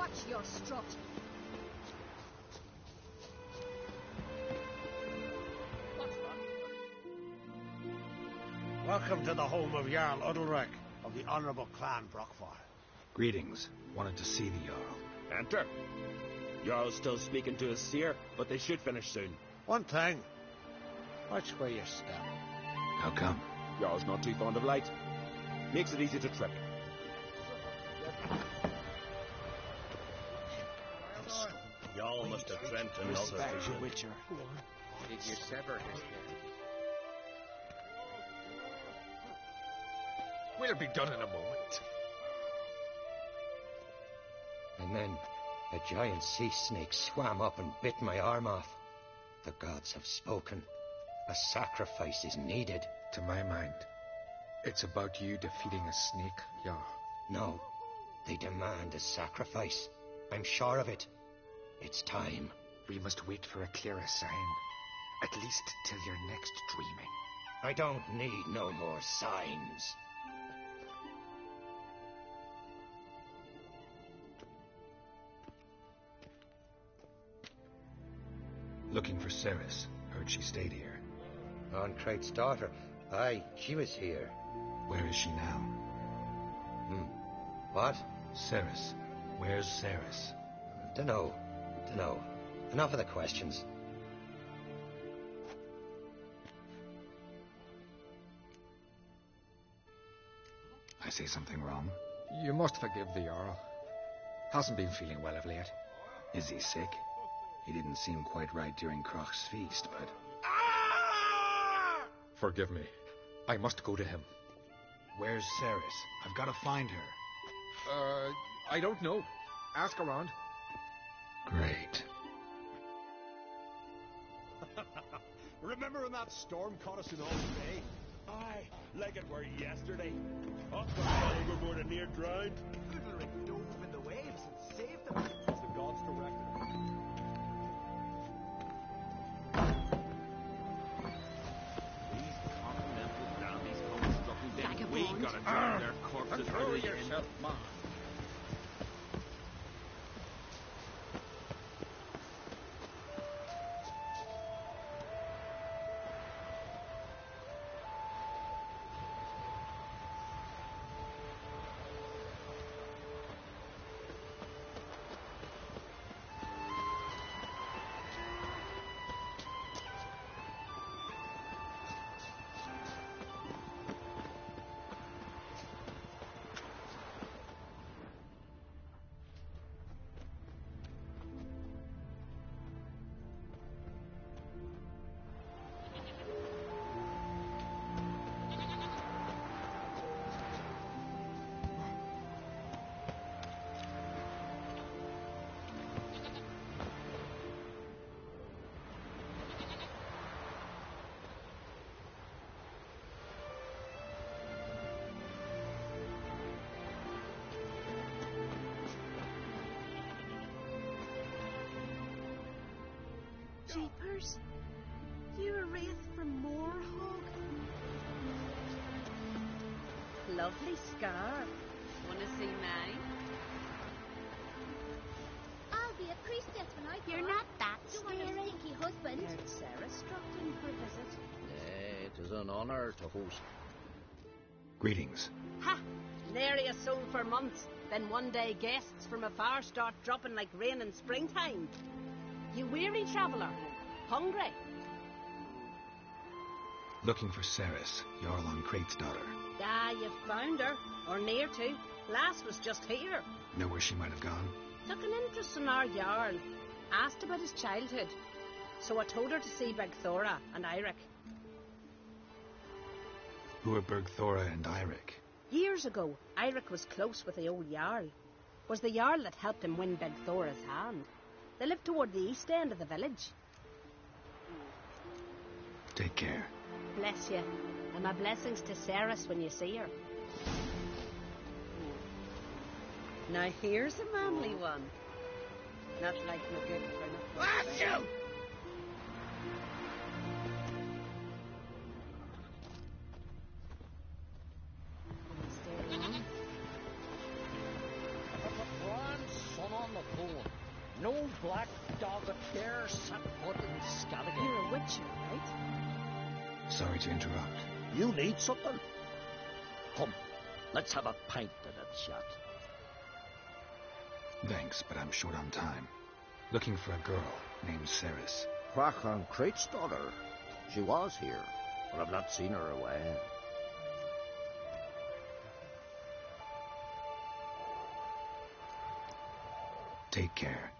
Watch your strut. Welcome to the home of Jarl Udalryk of the Honourable Clan Brokvar. Greetings. Wanted to see the Jarl. Enter. Jarl's still speaking to his seer, but they should finish soon. One thing. Watch where you step. How come? Jarl's not too fond of light. Makes it easy to trip. Y'all must have dreamt another vision. Witcher. Did you sever his head? We'll be done in a moment. And then a giant sea snake swam up and bit my arm off. The gods have spoken. A sacrifice is needed. To my mind, it's about you defeating a snake, Jarl. No, they demand a sacrifice. I'm sure of it. It's time. We must wait for a clearer sign. At least till your next dreaming. I don't need no more signs. Looking for Cerys. Heard she stayed here. On an Craite's daughter. Aye, she was here. Where is she now? Hmm. What? Cerys. Where's Cerys? Dunno. Dunno. Enough of the questions. I say something wrong? You must forgive the Jarl. Hasn't been feeling well of late. Is he sick? He didn't seem quite right during Crach's feast, but... Forgive me. I must go to him. Where's Cerys? I've got to find her. Uh, I don't know. Ask around. Great. Remember when that storm caught us in Old Bay? Aye, like it were yesterday. Up the fell overboard and near drowned. Udalryk dove in the waves and saved them. As the gods directed. These continental dandies come struggling down. We gotta drag ah, their corpses Control to yourself, Jeepers. You're a wraith from Moorhog. Lovely scar. Wanna see mine? I'll be a priestess when I grow You're not that Don't want a scary. stinky husband. Heard Sarah struck in for a visit. Nay, it is an honour to host. Greetings. Ha! Nary a soul for months. Then one day guests from afar start dropping like rain in springtime. You weary traveller? Hungry? Looking for Cerys, Jarl an Craite's daughter. Ah, you've found her. Or near to. Last was just here. Know where she might have gone? Took an interest in our Jarl. Asked about his childhood. So I told her to see Bergthora and Eirik. Who are Bergthora and Eirik? Years ago, Eirik was close with the old Jarl. Was the Jarl that helped him win Bergthora's hand. They live toward the east end of the village. Take care. Bless you. And my blessings to Cerys when you see her. Now here's a manly one. Not like my good for nothing. To interrupt. You need something? Come, let's have a pint of that shot. Thanks, but I'm short on time. Looking for a girl named Cerys. Quachan Crate's daughter. She was here, but I've not seen her away. Take care.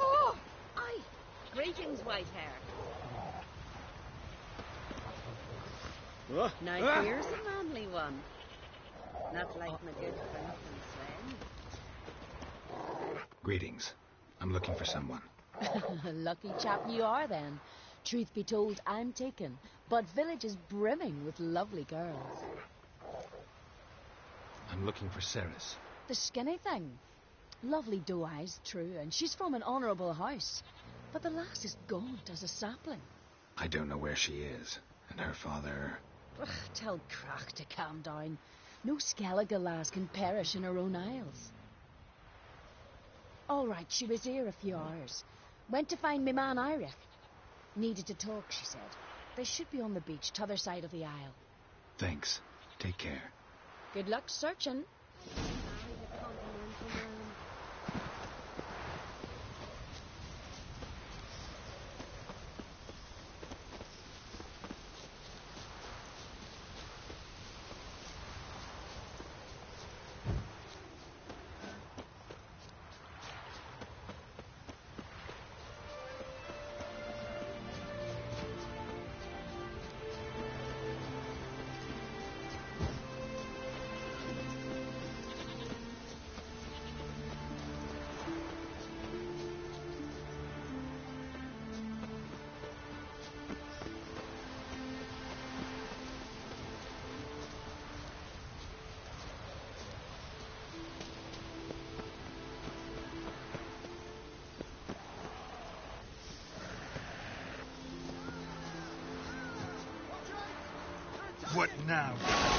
Oh, aye. Greetings, white hair. Now here's a manly one. Not like my good friend Sven. Greetings. I'm looking for someone. Lucky chap you are then. Truth be told, I'm taken, but village is brimming with lovely girls. I'm looking for Cerys. The skinny thing. Lovely doe eyes, true, and she's from an honourable house. But the lass is gaunt as a sapling. I don't know where she is, and her father. Ugh, tell Crach to calm down. No Skellige lass can perish in her own isles. All right, she was here a few hours. Went to find me man Eirik. Needed to talk, she said. They should be on the beach, t'other side of the isle. Thanks. Take care. Good luck searching. Now?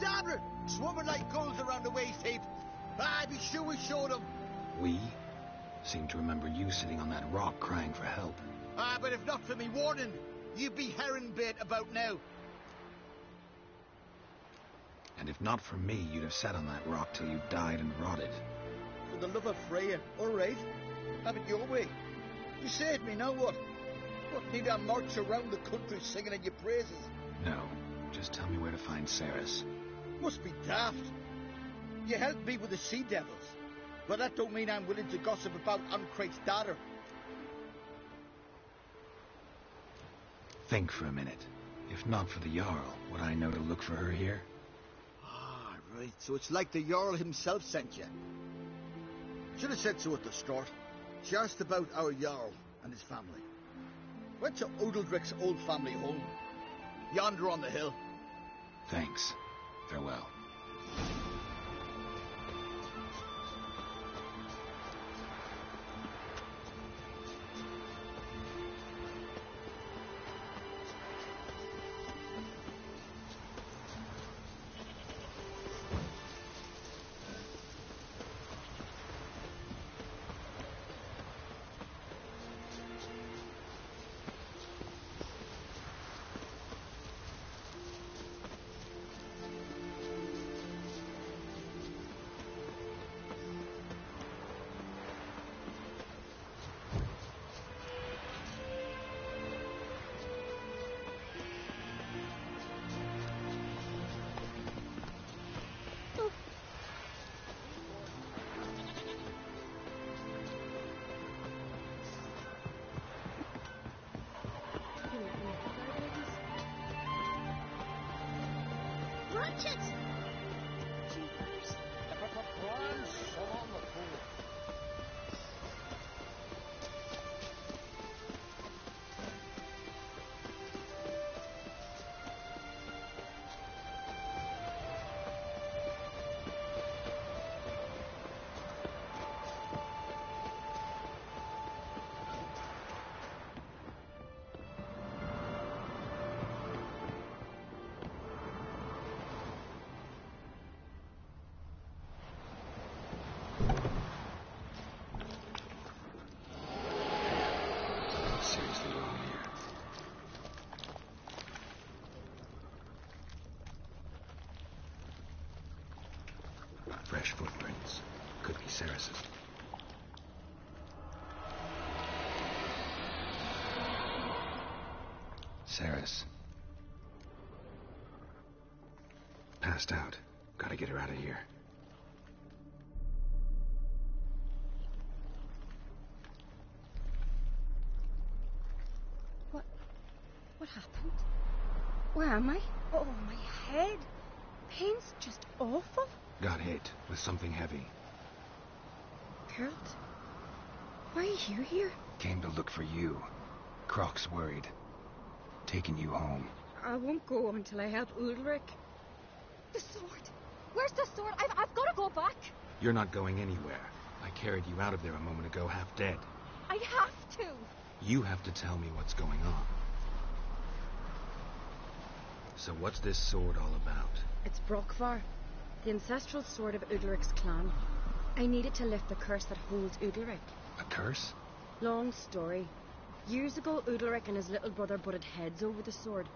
Mute Swimming like gulls around the waist heap. Ah, be sure we showed them. We seem to remember you sitting on that rock crying for help. Ah, but if not for me warning, you'd be herring bait about now. And if not for me, you'd have sat on that rock till you died and rotted. For the love of Freya, all right. Have it your way. You saved me, now what? What, need I march around the country singing in your praises? No, just tell me where to find Cerys. Must be daft. You helped me with the sea devils. But that don't mean I'm willing to gossip about an Craite's daughter. Think for a minute. If not for the Jarl, would I know to look for her here? Ah, right. So it's like the Jarl himself sent you. Should have said so at the start. She asked about our Jarl and his family. Went to Udalryk's old family home. Yonder on the hill. Thanks. Farewell. Hatchet! Cerys's. Cerys. Passed out. Gotta get her out of here. What? What happened? Where am I? Oh, my head. Pain's just awful. Got hit with something heavy. Geralt, why are you here? Came to look for you. Crach's worried. Taking you home. I won't go until I help Ulrich. The sword. Where's the sword? I've, I've got to go back. You're not going anywhere. I carried you out of there a moment ago, half dead. I have to. You have to tell me what's going on. So what's this sword all about? It's Brokvar, the ancestral sword of Udalryk's clan. I need it to lift the curse that holds Udalryk. A curse? Long story. Years ago, Udalryk and his little brother butted heads over the sword.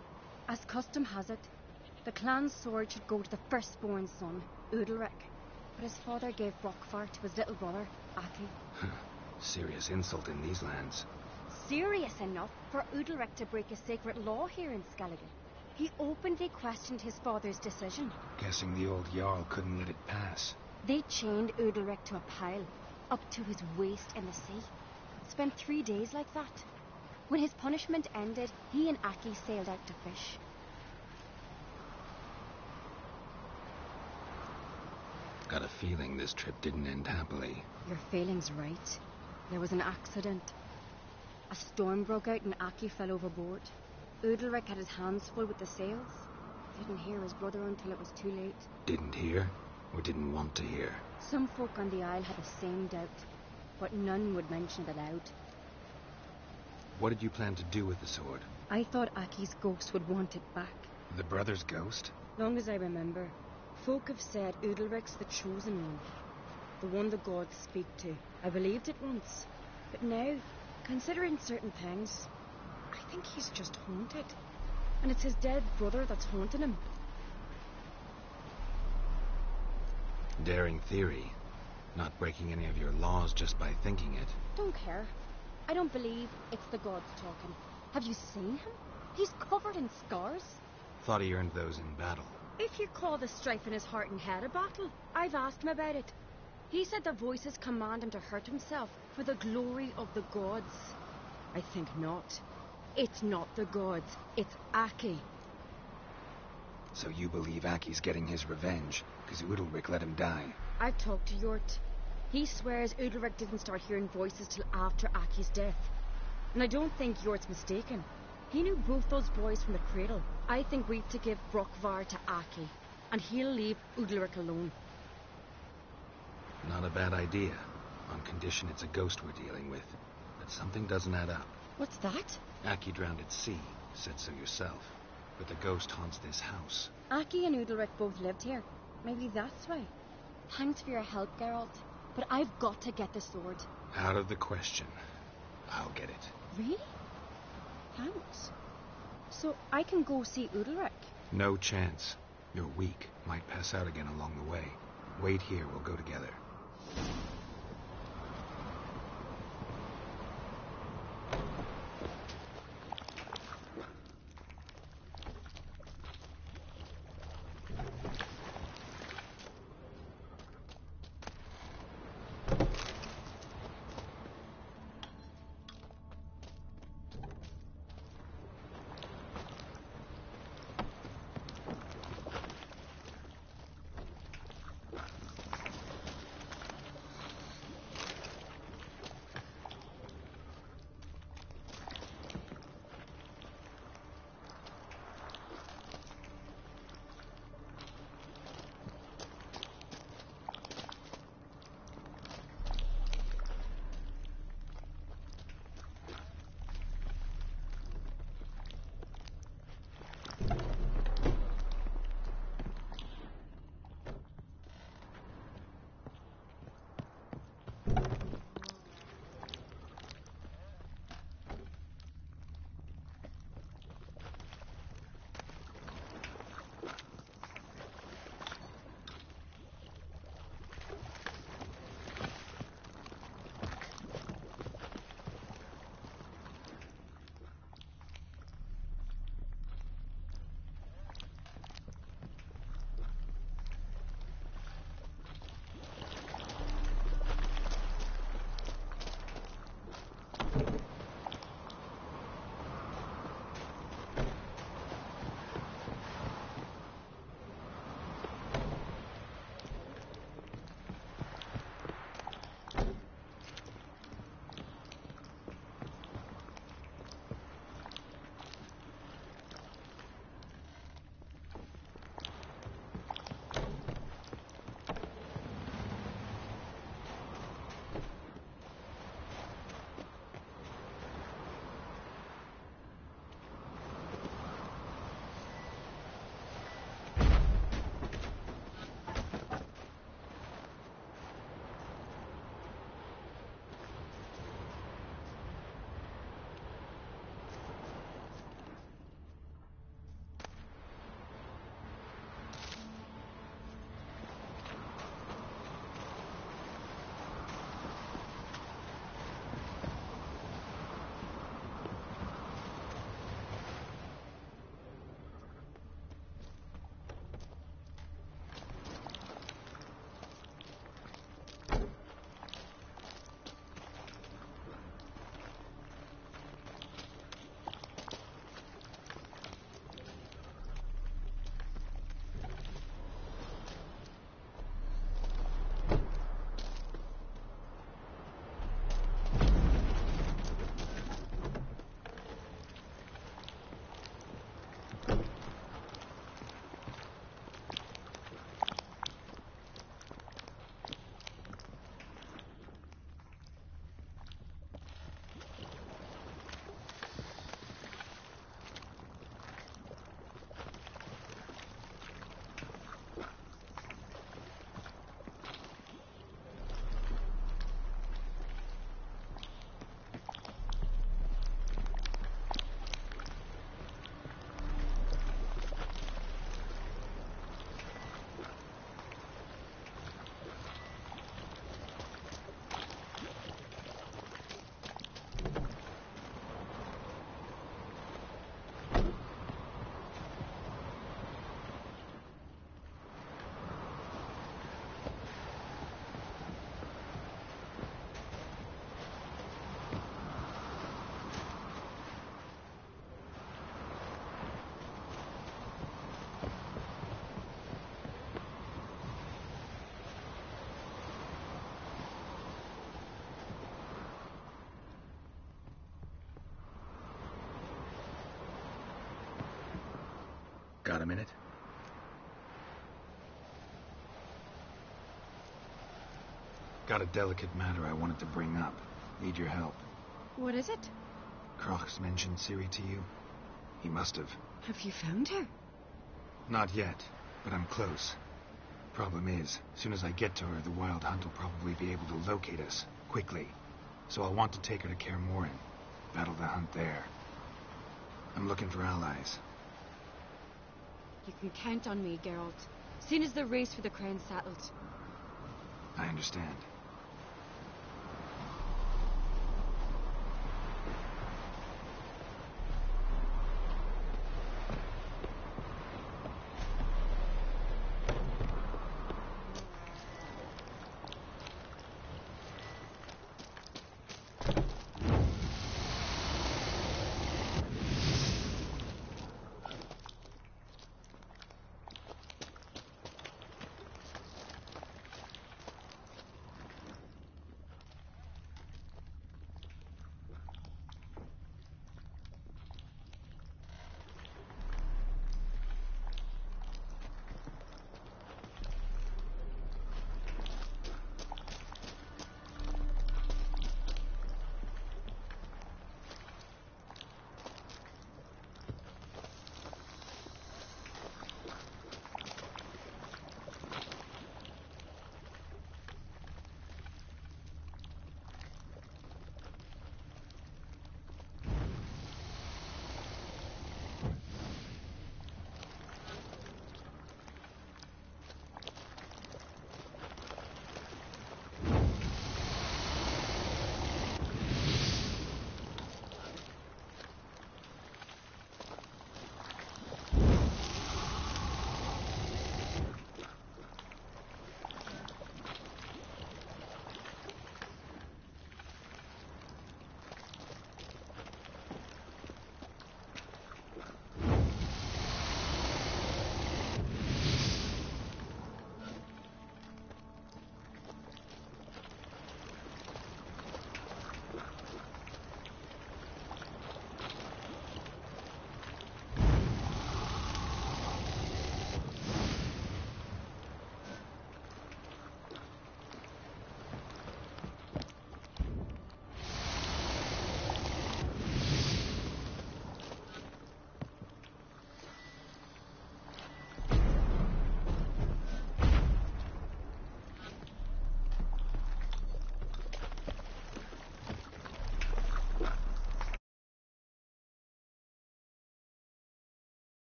As custom has it, the clan's sword should go to the firstborn son, Udalryk. But his father gave Brokvar to his little brother, Aki. Serious insult in these lands. Serious enough for Udalryk to break a sacred law here in Skellige. He openly questioned his father's decision. Guessing the old Jarl couldn't let it pass. They chained Udalryk to a pile, up to his waist in the sea. Spent three days like that. When his punishment ended, he and Aki sailed out to fish. Got a feeling this trip didn't end happily. Your feeling's right. There was an accident. A storm broke out and Aki fell overboard. Udalryk had his hands full with the sails. Didn't hear his brother until it was too late. Didn't hear, or didn't want to hear. Some folk on the isle had the same doubt, but none would mention it aloud. What did you plan to do with the sword? I thought Aki's ghost would want it back. The brother's ghost? Long as I remember, folk have said Udalryk's the chosen one. The one the gods speak to. I believed it once. But now, considering certain things, I think he's just haunted. And it's his dead brother that's haunting him. Daring theory. Not breaking any of your laws just by thinking it. Don't care. I don't believe it's the gods talking. Have you seen him? He's covered in scars. Thought he earned those in battle. If you call the strife in his heart and head a battle, I've asked him about it. He said the voices command him to hurt himself for the glory of the gods. I think not. It's not the gods, it's Aki. So you believe Aki's getting his revenge, because Udalryk let him die? I've talked to Yort. He swears Udalryk didn't start hearing voices till after Aki's death. And I don't think Yort's mistaken. He knew both those boys from the cradle. I think we've to give Brokvar to Aki, and he'll leave Udalryk alone. Not a bad idea, on condition it's a ghost we're dealing with. But something doesn't add up. What's that? Aki drowned at sea, said so yourself. But the ghost haunts this house. Aki and Udalryk both lived here. Maybe that's why. Thanks for your help, Geralt. But I've got to get the sword. Out of the question. I'll get it. Really? Thanks. So I can go see Udalryk? No chance. You're weak. Might pass out again along the way. Wait here, we'll go together. Got a minute? Got a delicate matter I wanted to bring up. Need your help. What is it? Crach's mentioned Ciri to you? He must have. Have you found her? Not yet, but I'm close. Problem is, as soon as I get to her, the Wild Hunt will probably be able to locate us, quickly. So I'll want to take her to Kaer Morhen. Battle the hunt there. I'm looking for allies. You can count on me, Geralt. Soon as the race for the crown's settled. I understand.